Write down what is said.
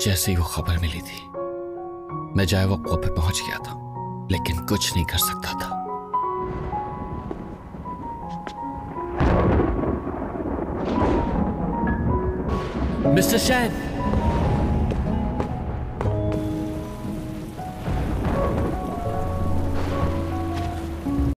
जैसे ही वो खबर मिली थी। मैं जाए वक्त पे पहुँच गया था, लेकिन कुछ नहीं कर सकता था। Mister Shane!